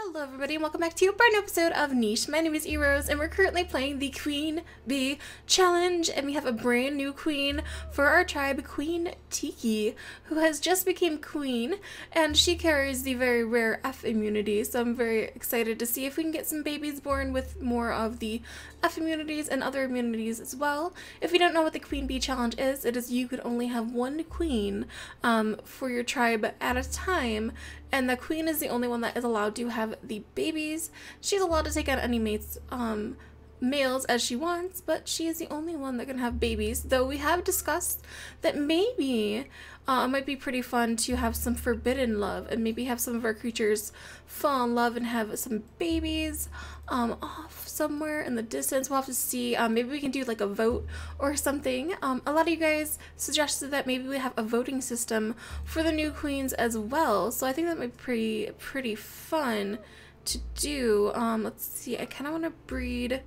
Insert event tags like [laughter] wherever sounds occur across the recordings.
Hello everybody and welcome back to a brand new episode of Niche. My name is Erose and we're currently playing the Queen Bee Challenge and we have a brand new queen for our tribe, Queen Tiki, who has just become queen and she carries the very rare F immunity so I'm very excited to see if we can get some babies born with more of the F immunities and other immunities as well. If you don't know what the Queen Bee Challenge is, it is you could only have one queen um, for your tribe at a time and the queen is the only one that is allowed to have the babies. She's allowed to take on any mates, um, males as she wants, but she is the only one that can have babies. Though we have discussed that maybe uh, it might be pretty fun to have some forbidden love and maybe have some of our creatures fall in love and have some babies um, off somewhere in the distance. We'll have to see. Um, maybe we can do like a vote or something. Um, a lot of you guys suggested that maybe we have a voting system for the new queens as well. So I think that might be pretty, pretty fun to do. Um, let's see. I kind of want to breed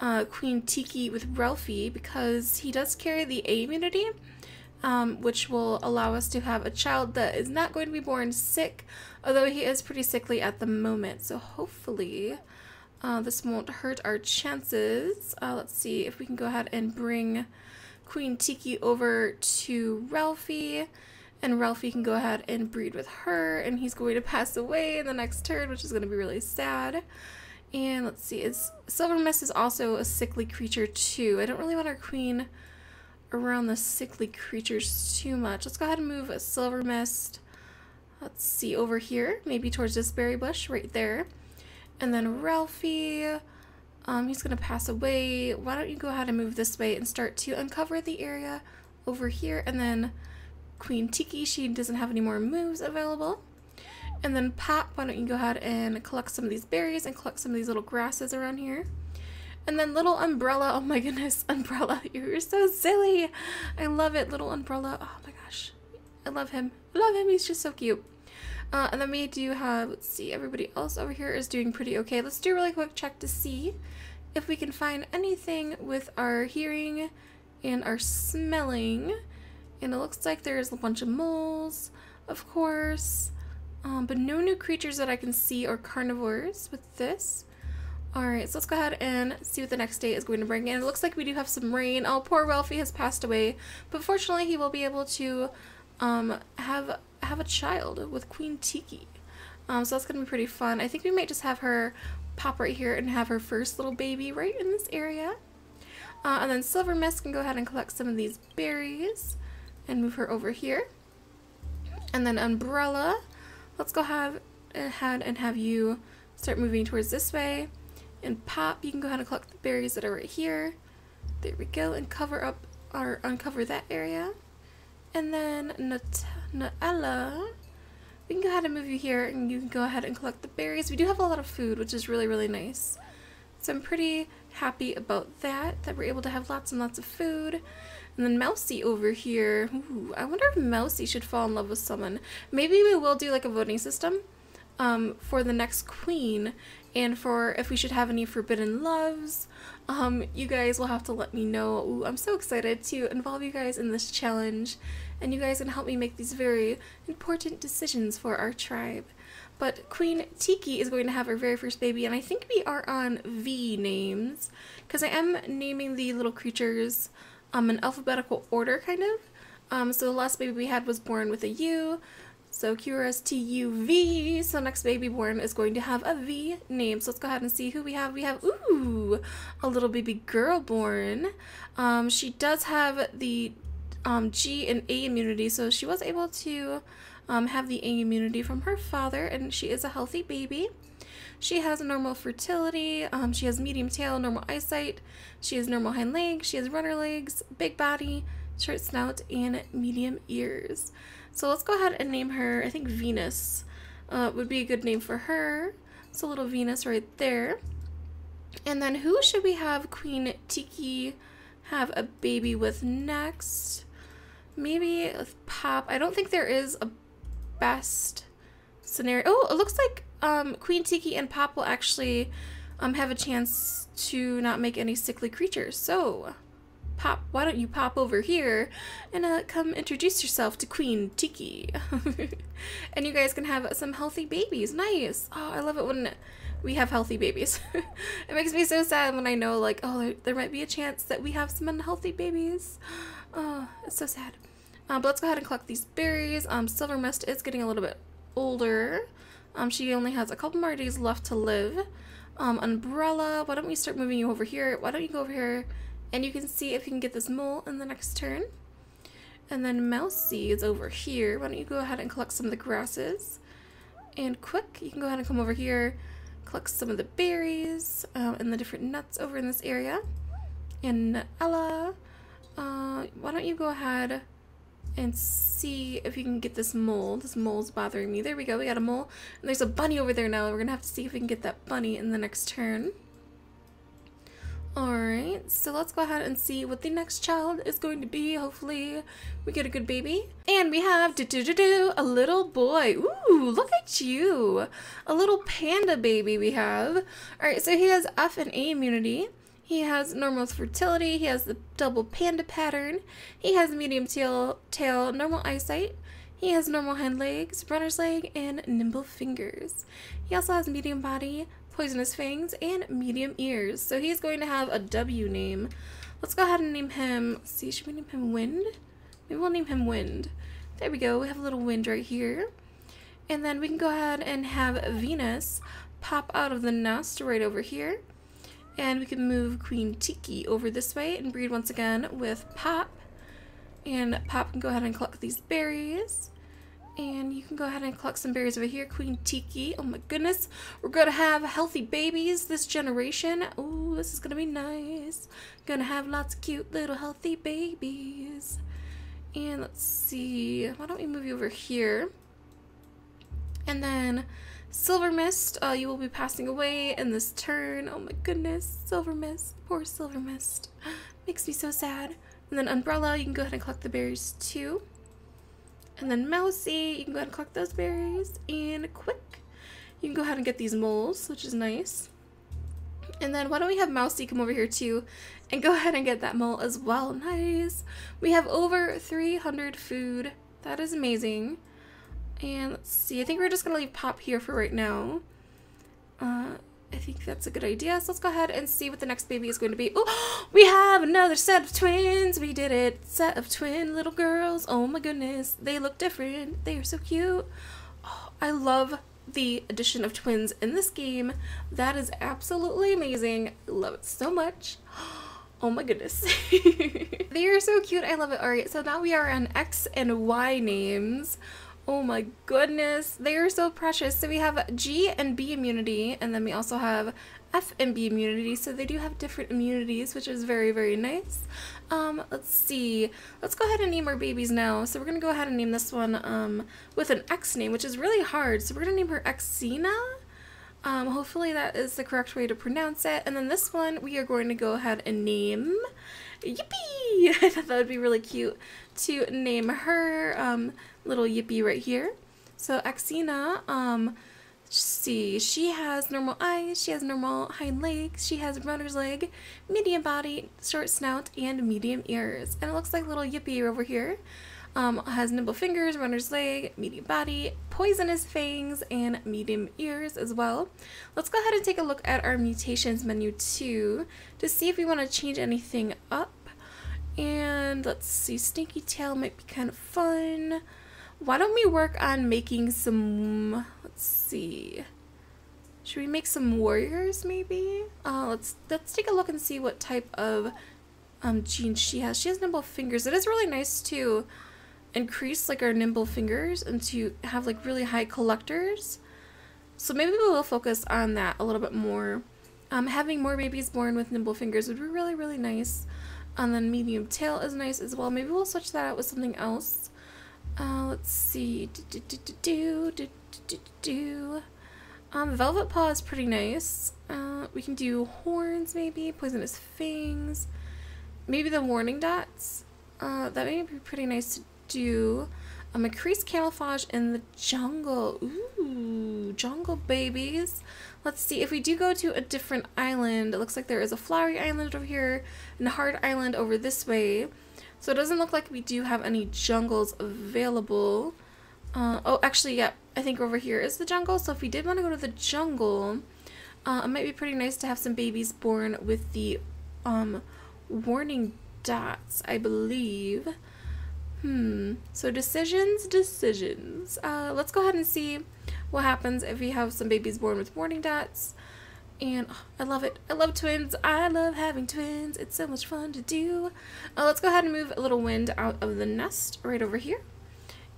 uh, Queen Tiki with Ralphie because he does carry the A immunity um, which will allow us to have a child that is not going to be born sick, although he is pretty sickly at the moment. So hopefully uh, this won't hurt our chances. Uh, let's see if we can go ahead and bring Queen Tiki over to Ralphie. And Ralphie can go ahead and breed with her, and he's going to pass away in the next turn, which is going to be really sad. And let's see, is Silver Mist is also a sickly creature too. I don't really want our queen around the sickly creatures too much. Let's go ahead and move a silver mist. Let's see over here, maybe towards this berry bush right there. And then Ralphie, um, he's gonna pass away. Why don't you go ahead and move this way and start to uncover the area over here. And then Queen Tiki, she doesn't have any more moves available. And then Pop, why don't you go ahead and collect some of these berries and collect some of these little grasses around here. And then little umbrella. Oh my goodness, [laughs] umbrella. [laughs] You're so silly. I love it. Little umbrella. Oh my gosh. I love him. I love him. He's just so cute. Uh, and then we do have, let's see, everybody else over here is doing pretty okay. Let's do a really quick check to see if we can find anything with our hearing and our smelling. And it looks like there's a bunch of moles, of course. Um, but no new creatures that I can see are carnivores with this. Alright, so let's go ahead and see what the next day is going to bring in. It looks like we do have some rain. Oh, poor Ralphie has passed away. But fortunately, he will be able to um, have have a child with Queen Tiki. Um, so that's going to be pretty fun. I think we might just have her pop right here and have her first little baby right in this area. Uh, and then Silver Mist can go ahead and collect some of these berries and move her over here. And then Umbrella, let's go have ahead and have you start moving towards this way. And Pop, you can go ahead and collect the berries that are right here. There we go, and cover up or uncover that area. And then Noella, we can go ahead and move you here and you can go ahead and collect the berries. We do have a lot of food, which is really, really nice. So I'm pretty happy about that, that we're able to have lots and lots of food. And then Mousy over here, ooh, I wonder if Mousy should fall in love with someone. Maybe we will do like a voting system um, for the next queen and for if we should have any forbidden loves. Um, you guys will have to let me know. Ooh, I'm so excited to involve you guys in this challenge and you guys can help me make these very important decisions for our tribe. But Queen Tiki is going to have her very first baby and I think we are on V names because I am naming the little creatures um, in alphabetical order kind of. Um, so the last baby we had was born with a U, so Kira's T-U-V. So next baby born is going to have a V name. So let's go ahead and see who we have. We have, ooh, a little baby girl born. Um, she does have the um, G and A immunity. So she was able to um, have the A immunity from her father. And she is a healthy baby. She has normal fertility. Um, she has medium tail, normal eyesight. She has normal hind legs. She has runner legs, big body, short snout, and medium ears. So let's go ahead and name her, I think Venus uh, would be a good name for her. So little Venus right there. And then who should we have Queen Tiki have a baby with next? Maybe Pop. I don't think there is a best scenario. Oh, it looks like um, Queen Tiki and Pop will actually um, have a chance to not make any sickly creatures. So pop, why don't you pop over here and uh, come introduce yourself to Queen Tiki. [laughs] and you guys can have some healthy babies. Nice. Oh, I love it when we have healthy babies. [laughs] it makes me so sad when I know like, oh, there, there, might be a chance that we have some unhealthy babies. [gasps] Oh, it's so sad. Uh, but let's go ahead and collect these berries. Um, Silver Mist is getting a little bit older. Um, she only has a couple more days left to live. Um, umbrella, why don't we start moving you over here? Why don't you go over here and you can see if you can get this mole in the next turn. And then Mousy is over here. Why don't you go ahead and collect some of the grasses? And Quick, you can go ahead and come over here, collect some of the berries um, and the different nuts over in this area. And Ella, uh, why don't you go ahead and see if we can get this mole. This mole's bothering me. There we go, we got a mole. And there's a bunny over there now. We're gonna have to see if we can get that bunny in the next turn. Alright, so let's go ahead and see what the next child is going to be. Hopefully we get a good baby. And we have do do do do a little boy. Ooh, look at you. A little panda baby we have. Alright, so he has F and A immunity. He has normal fertility, he has the double panda pattern, he has medium tail, tail, normal eyesight, he has normal hind legs, runner's leg, and nimble fingers. He also has medium body, poisonous fangs, and medium ears. So he's going to have a W name. Let's go ahead and name him, let's see, should we name him Wind? Maybe we'll name him Wind. There we go, we have a little wind right here. And then we can go ahead and have Venus pop out of the nest right over here. And we can move Queen Tiki over this way and breed once again with Pop. And Pop can go ahead and collect these berries. And you can go ahead and collect some berries over here. Queen Tiki. Oh my goodness. We're going to have healthy babies this generation. Oh, this is going to be nice. Gonna have lots of cute little healthy babies. And let's see. Why don't we move you over here? And then Silver Mist, uh, you will be passing away in this turn. Oh my goodness, Silver Mist, poor Silver Mist. [gasps] Makes me so sad. And then Umbrella, you can go ahead and collect the berries too. And then Mousy, you can go ahead and collect those berries. And Quick, you can go ahead and get these moles, which is nice. And then why don't we have Mousy come over here too and go ahead and get that mole as well. Nice. We have over 300 food. That is amazing. And let's see, I think we're just gonna leave Pop here for right now. Uh, I think that's a good idea. So let's go ahead and see what the next baby is going to be. Oh, [gasps] we have another set of twins. We did it. Set of twin little girls. Oh my goodness. They look different. They are so cute. Oh, I love the addition of twins in this game. That is absolutely amazing. I love it so much. [gasps] Oh my goodness. [laughs] they are so cute. I love it. Alright, so now we are on X and Y names. Oh my goodness, they are so precious. So we have G and B immunity, and then we also have F and B immunity, so they do have different immunities, which is very, very nice. Um, let's see. Let's go ahead and name our babies now. So we're going to go ahead and name this one um, with an X name, which is really hard. So we're going to name her Xena. Um, hopefully that is the correct way to pronounce it. And then this one we are going to go ahead and name Yippee! [laughs] I thought that would be really cute to name her um, little Yippee right here. So Xena, um, see, she has normal eyes, she has normal hind legs, she has runner's leg, medium body, short snout, and medium ears. And it looks like little Yippee over here. Um, has nimble fingers, runner's leg, medium body, poisonous fangs, and medium ears as well. Let's go ahead and take a look at our mutations menu too to see if we want to change anything up. And let's see, Stinky Tail might be kind of fun. Why don't we work on making some, let's see, should we make some warriors maybe? Uh, let's, let's take a look and see what type of um, gene she has. She has nimble fingers. It is really nice to increase like our nimble fingers and to have like really high collectors. So maybe we will focus on that a little bit more. Um, having more babies born with nimble fingers would be really, really nice. And then medium tail is nice as well. Maybe we'll switch that out with something else. Uh, let's see. Do, do, do, Um, Velvet Paw is pretty nice. Uh, we can do horns maybe, poisonous fangs. Maybe the warning dots. Uh, that may be pretty nice to do. a increased camouflage in the jungle. Ooh, jungle babies. Let's see, if we do go to a different island, it looks like there is a flowery island over here and a hard island over this way. So it doesn't look like we do have any jungles available. Uh, oh, actually, yeah, I think over here is the jungle. So if we did want to go to the jungle, uh, it might be pretty nice to have some babies born with the um, warning dots, I believe. Hmm, so decisions, decisions. Uh, let's go ahead and see what happens if we have some babies born with warning dots. And oh, I love it. I love twins. I love having twins. It's so much fun to do. Uh, let's go ahead and move a little wind out of the nest right over here.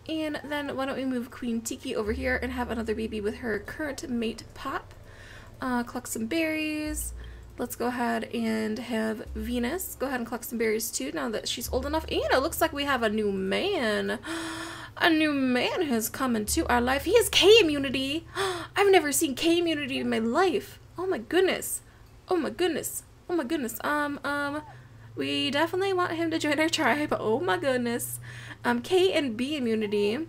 And then why don't we move Queen Tiki over here and have another baby with her current mate Pop. Uh, collect some berries. Let's go ahead and have Venus go ahead and collect some berries too now that she's old enough. And it looks like we have a new man. [gasps] A new man has come into our life. He has K immunity. [gasps] I've never seen K immunity in my life. Oh my goodness. Oh my goodness. Oh my goodness. Um, um, we definitely want him to join our tribe. Oh my goodness. Um, K and B immunity.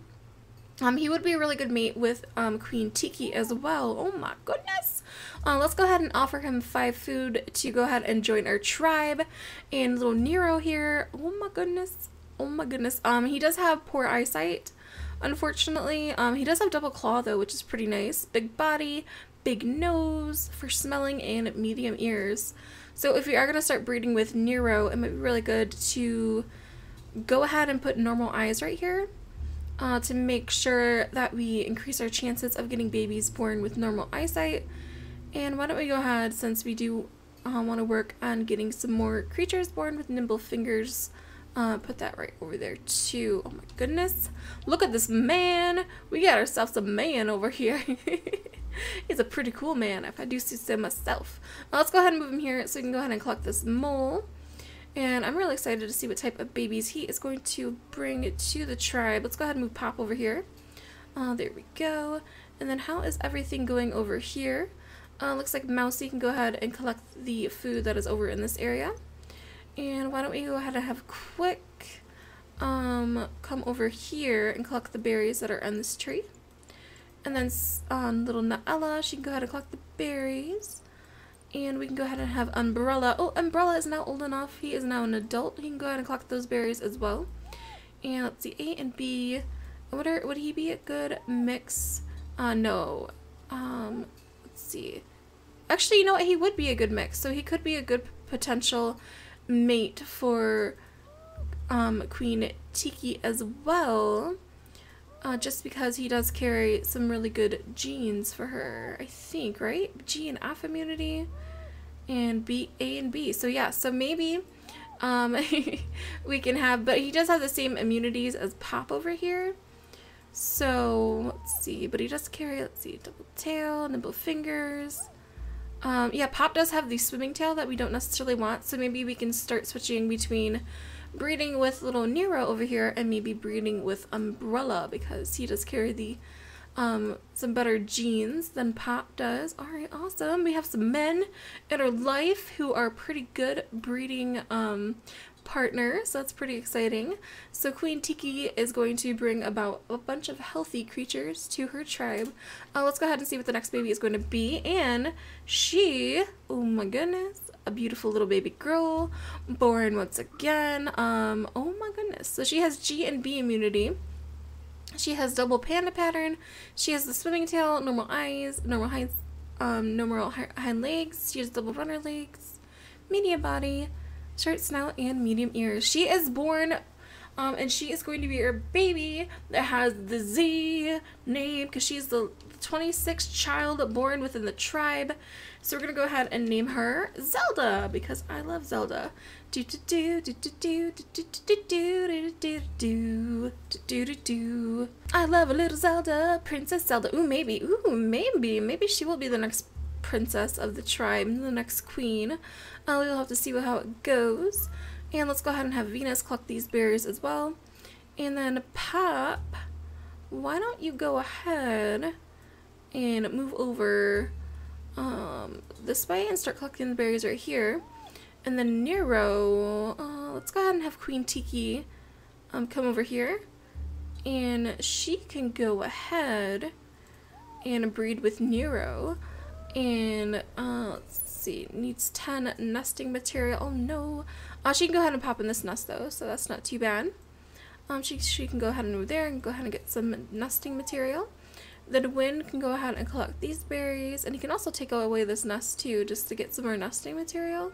Um, he would be a really good mate with um, Queen Tiki as well. Oh my goodness. Uh, let's go ahead and offer him five food to go ahead and join our tribe. And little Nero here. Oh my goodness. Oh my goodness. Um, he does have poor eyesight. Unfortunately, um, he does have double claw though, which is pretty nice. Big body, big nose for smelling, and medium ears. So if we are going to start breeding with Nero, it might be really good to go ahead and put normal eyes right here uh, to make sure that we increase our chances of getting babies born with normal eyesight. And why don't we go ahead, since we do uh, want to work on getting some more creatures born with nimble fingers, uh, put that right over there too. Oh my goodness. Look at this man. We got ourselves a man over here. [laughs] He's a pretty cool man, if I do see so myself. Well, let's go ahead and move him here so we can go ahead and collect this mole. And I'm really excited to see what type of babies he is going to bring to the tribe. Let's go ahead and move Pop over here. Uh, there we go. And then how is everything going over here? Uh, looks like Mousy can go ahead and collect the food that is over in this area. And why don't we go ahead and have Quick um, come over here and collect the berries that are on this tree. And then um, little Naella, she can go ahead and collect the berries. And we can go ahead and have Umbrella. Oh, Umbrella is now old enough. He is now an adult. He can go ahead and collect those berries as well. And let's see, A and B. Would, are, would he be a good mix? Uh, no. Um, let's see. Actually, you know what? He would be a good mix. So he could be a good potential mate for um, Queen Tiki as well. Uh, just because he does carry some really good genes for her, I think, right? G and F immunity and B, A and B. So yeah, so maybe um, [laughs] we can have, but he does have the same immunities as Pop over here. So let's see, but he does carry, let's see, double tail, nimble fingers. Um, yeah, Pop does have the swimming tail that we don't necessarily want, so maybe we can start switching between breeding with little Nero over here and maybe breeding with Umbrella because he does carry the um, some better genes than Pop does. Alright, awesome. We have some men in our life who are pretty good breeding um, partners. That's pretty exciting. So Queen Tiki is going to bring about a bunch of healthy creatures to her tribe. Uh, let's go ahead and see what the next baby is going to be. And she, oh my goodness, a beautiful little baby girl born once again. Um, oh my goodness. So she has G and B immunity. She has double panda pattern. She has the swimming tail, normal eyes, normal hind, um, normal hind legs. She has double runner legs, medium body, short snout, and medium ears. She is born, um, and she is going to be a baby that has the Z name because she's the 26th child born within the tribe. So we're gonna go ahead and name her Zelda because I love Zelda. Do do do do do do do do do do do do do do I love a little Zelda, Princess Zelda. Ooh, maybe. Ooh, maybe. Maybe she will be the next princess of the tribe, the next queen. Uh, we'll have to see how it goes. And let's go ahead and have Venus collect these berries as well. And then Pop, why don't you go ahead and move over um, this way and start collecting the berries right here. And then Nero, uh, let's go ahead and have Queen Tiki um, come over here. And she can go ahead and breed with Nero. And uh, let's see, needs 10 nesting material. Oh no. Uh, she can go ahead and pop in this nest though, so that's not too bad. Um, she, she can go ahead and move there and go ahead and get some nesting material. Then Wind can go ahead and collect these berries, and he can also take away this nest too, just to get some more nesting material.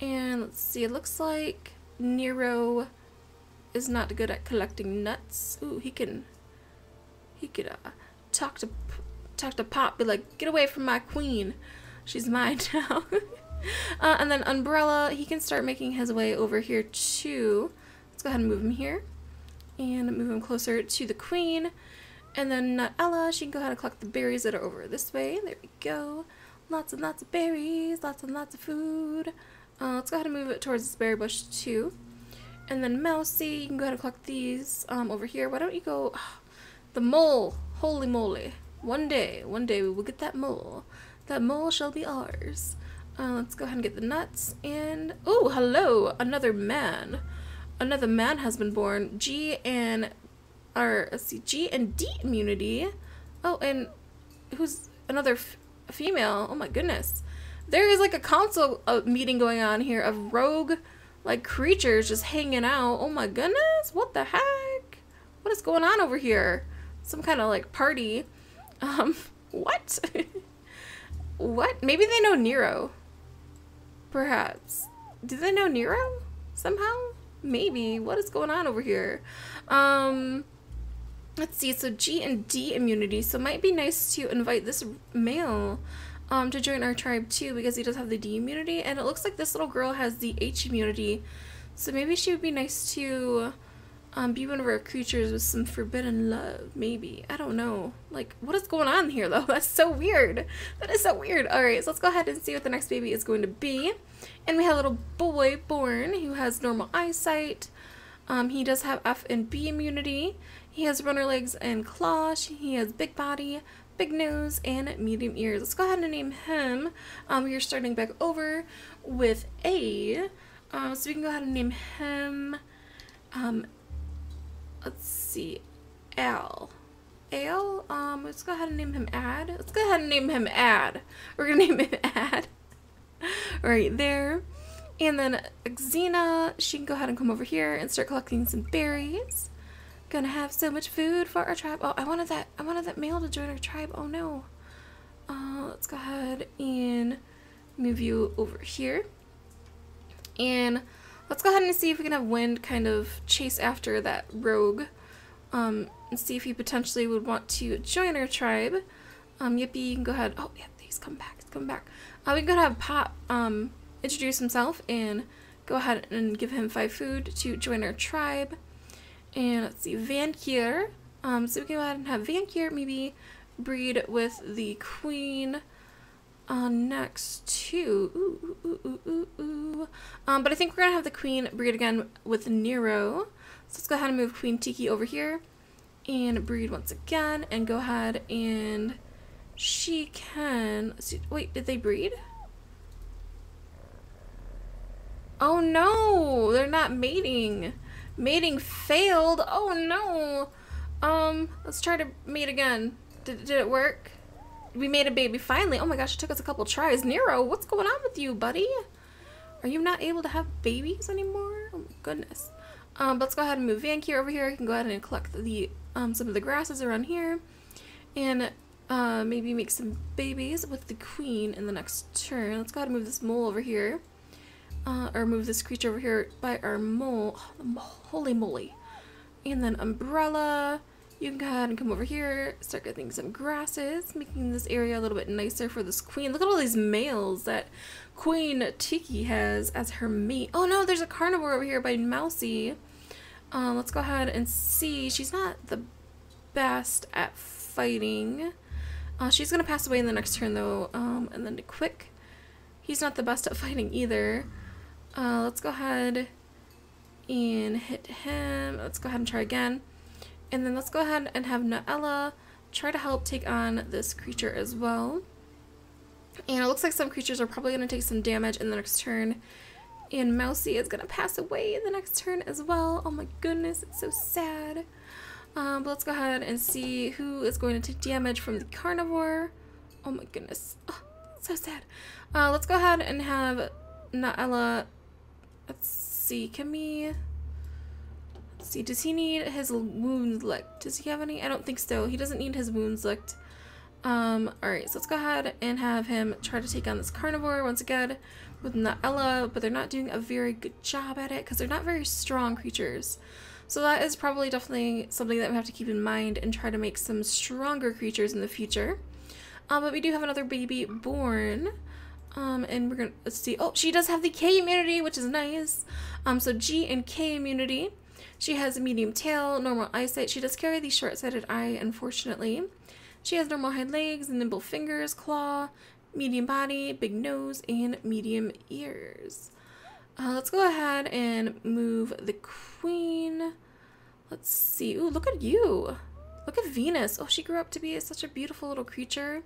And let's see, it looks like Nero is not good at collecting nuts. Ooh, he can, he could uh, talk to talk to Pop, be like, get away from my queen. She's mine [laughs] now. uh, and then Umbrella, he can start making his way over here too. Let's go ahead and move him here. And move him closer to the queen. And then Ella, she can go ahead and collect the berries that are over this way. There we go. Lots and lots of berries, lots and lots of food. Uh, let's go ahead and move it towards this berry bush too. And then Mousy, you can go ahead and collect these um, over here. Why don't you go... [sighs] The mole! Holy moly. One day, one day we will get that mole. That mole shall be ours. Uh, let's go ahead and get the nuts. And... Oh, hello! Another man. Another man has been born. G and... Or, let's see, G and D immunity. Oh, and who's another female? Oh my goodness. There is like a council uh, meeting going on here of rogue like creatures just hanging out. Oh my goodness, what the heck? What is going on over here? Some kind of like party. Um, what? [laughs] what? Maybe they know Nero. Perhaps. Do they know Nero? Somehow? Maybe. What is going on over here? Um, let's see. So G and D immunity. So it might be nice to invite this male um, to join our tribe too because he does have the D immunity and it looks like this little girl has the H immunity so maybe she would be nice to um, be one of our creatures with some forbidden love maybe. I don't know. Like what is going on here though? [laughs] That's so weird. That is so weird. Alright so let's go ahead and see what the next baby is going to be. And we have a little boy born who has normal eyesight. Um, he does have F and B immunity. He has runner legs and claws. He has big body big nose, and medium ears. Let's go ahead and name him. Um, we are starting back over with A. Um, so we can go ahead and name him, um, let's see, Al. Al? Um, let's go ahead and name him Ad. Let's go ahead and name him Ad. We're gonna [laughs] name him Ad. right there. And then Xena, she can go ahead and come over here and start collecting some berries. Gonna have so much food for our tribe. Oh, I wanted that. I wanted that male to join our tribe. Oh no. Uh, let's go ahead and move you over here. And let's go ahead and see if we can have Wind kind of chase after that rogue. Um, and see if he potentially would want to join our tribe. Um, Yippee, you can go ahead. Oh, yeah, he's come back. He's come back. Uh, we can go ahead and have Pop um, introduce himself and go ahead and give him five food to join our tribe. And let's see, Vankier. Um, so we can go ahead and have Vankier maybe breed with the queen uh, next to. Ooh, ooh, ooh, Um, but I think we're going to have the queen breed again with Nero. So let's go ahead and move Queen Tiki over here and breed once again and go ahead and she can. See, wait, did they breed? Oh no, they're not mating. Mating failed? Oh no. Um, let's try to mate again. Did, did it work? We made a baby finally. Oh my gosh, it took us a couple tries. Nero, what's going on with you, buddy? Are you not able to have babies anymore? Oh my goodness. Um, let's go ahead and move Vankier over here. You can go ahead and collect the um, some of the grasses around here. And uh, maybe make some babies with the queen in the next turn. Let's go ahead and move this mole over here uh, or move this creature over here by our mole. Oh, holy moly. And then umbrella. You can go ahead and come over here, start getting some grasses, making this area a little bit nicer for this queen. Look at all these males that Queen Tiki has as her mate. Oh no, there's a carnivore over here by Mousy. Um, let's go ahead and see. She's not the best at fighting. Uh, she's going to pass away in the next turn though. Um, and then the quick. He's not the best at [laughs] fighting either. Uh, let's go ahead and hit him. Let's go ahead and try again. And then let's go ahead and have Naella try to help take on this creature as well. And it looks like some creatures are probably going to take some damage in the next turn. And Mousy is going to pass away in the next turn as well. Oh my goodness, it's so sad. Um, but let's go ahead and see who is going to take damage from the carnivore. Oh my goodness. Oh, so sad. Uh, let's go ahead and have Naella. Let's see. Can we... Let's see. Does he need his wounds licked? Does he have any? I don't think so. He doesn't need his wounds licked. Um, alright, so let's go ahead and have him try to take on this carnivore once again with Naella, but they're not doing a very good job at it because they're not very strong creatures. So that is probably definitely something that we have to keep in mind and try to make some stronger creatures in the future. Um, but we do have another baby born. Um, and we're gonna, let's see. Oh, she does have the K immunity, which is nice. Um, so G and K immunity. She has a medium tail, normal eyesight. She does carry the short-sighted eye, unfortunately. She has normal hind legs, nimble fingers, claw, medium body, big nose, and medium ears. Uh, let's go ahead and move the queen. Let's see. Ooh, look at you. Look at Venus. Oh, she grew up to be such a beautiful little creature.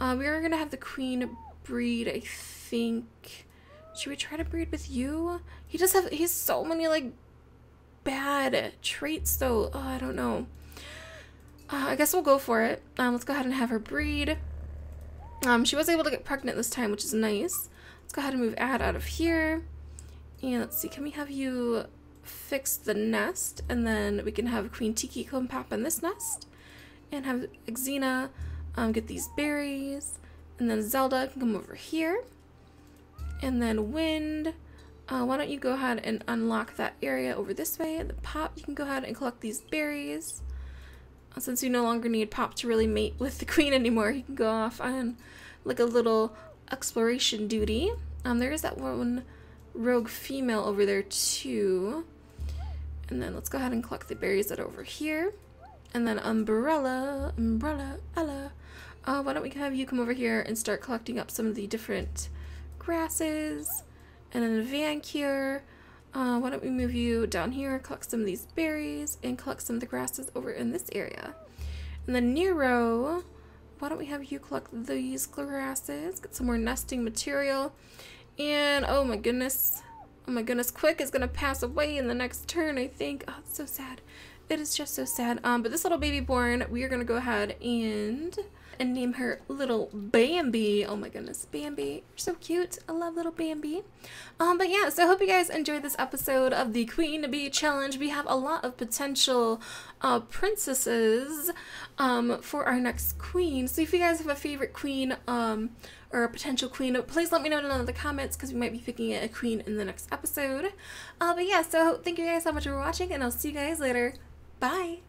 Uh, we are going to have the queen breed, I think. Should we try to breed with you? He does have, he has so many, like, bad traits, though. Oh, I don't know. Uh, I guess we'll go for it. Um, let's go ahead and have her breed. Um, she was able to get pregnant this time, which is nice. Let's go ahead and move Ad out of here. And let's see, can we have you fix the nest? And then we can have Queen Tiki come pop in this nest. And have Xena um, get these berries. And then Zelda can come over here. And then Wind. Uh, why don't you go ahead and unlock that area over this way. And the Pop, you can go ahead and collect these berries. Since you no longer need Pop to really mate with the [laughs] Queen anymore, he can go off on like a little exploration duty. Um, there is that one rogue female over there too. And then let's go ahead and collect the berries that are over here. And then Umbrella, Umbrella, Ella. Uh, why don't we have you come over here and start collecting up some of the different grasses. And then Vancure. Uh, why don't we move you down here, collect some of these berries, and collect some of the grasses over in this area. And then Nero, why don't we have you collect these grasses, get some more nesting material. And oh my goodness, oh my goodness, Quick is gonna pass away in the next turn, I think. Oh, it's so sad. It is just so sad. Um, but this little baby born, we are gonna go ahead and and name her little Bambi. Oh my goodness, Bambi. You're so cute. I love little Bambi. Um, but yeah, so I hope you guys enjoyed this episode of the Queen Bee Challenge. We have a lot of potential uh, princesses um, for our next queen. So if you guys have a favorite queen um, or a potential queen, please let me know down in the comments because we might be picking a queen in the next episode. Uh, but yeah, so thank you guys so much for watching and I'll see you guys later. Bye!